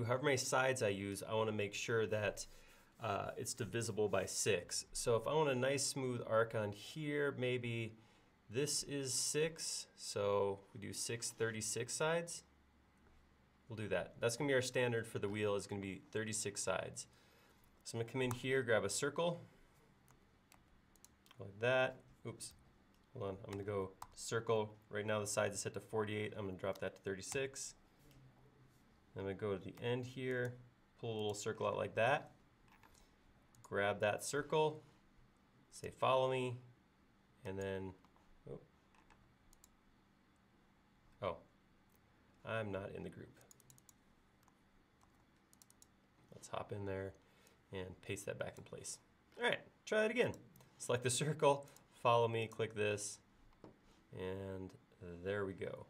however many sides I use, I want to make sure that uh, it's divisible by six. So if I want a nice smooth arc on here, maybe this is six. So we do six 36 sides. We'll do that. That's gonna be our standard for the wheel is gonna be 36 sides. So I'm gonna come in here, grab a circle, like that. Oops, hold on, I'm gonna go circle. Right now the sides is set to 48. I'm gonna drop that to 36. I'm gonna go to the end here, pull a little circle out like that. Grab that circle, say follow me, and then, oh, oh I'm not in the group. Let's hop in there and paste that back in place. All right, try that again. Select the circle, follow me, click this, and there we go.